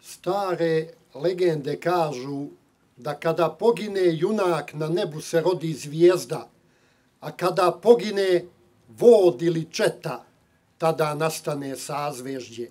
Stare legende kažu da kada pogine junak na nebu se rodi zvijezda, a kada pogine vod ili četa tada nastane sazveždje.